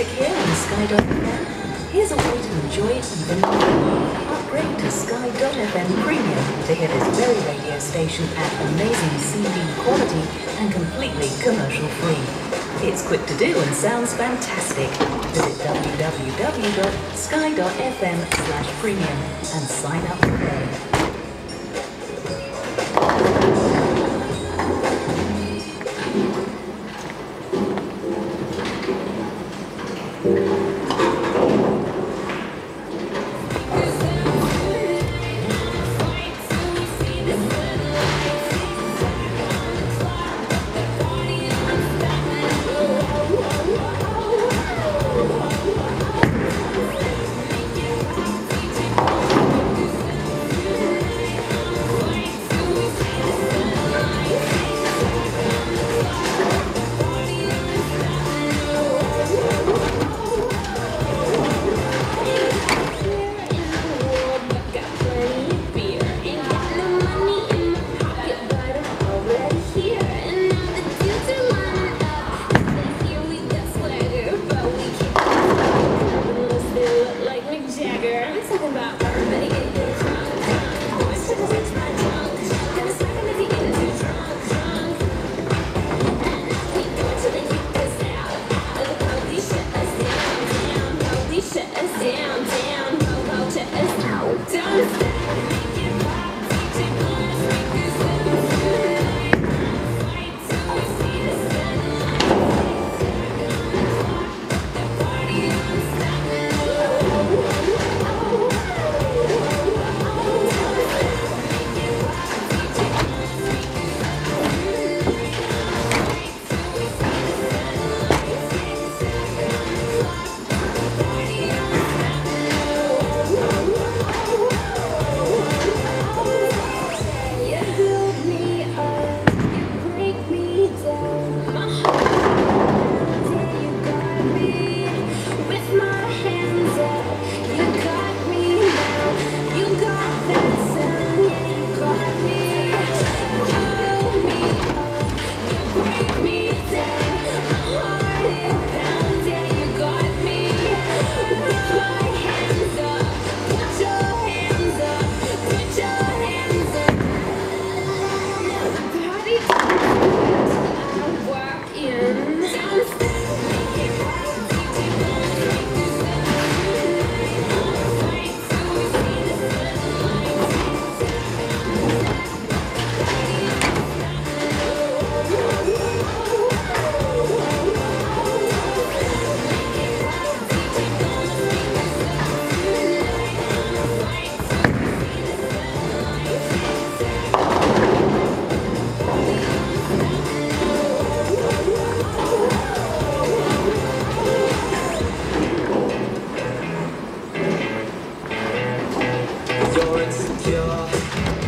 Here on Sky.fm? Here's a way to enjoy it even more. Upgrade to Sky.fm Premium to hear this very radio station at amazing CD quality and completely commercial free. It's quick to do and sounds fantastic. Visit www.sky.fm slash premium and sign up today. 家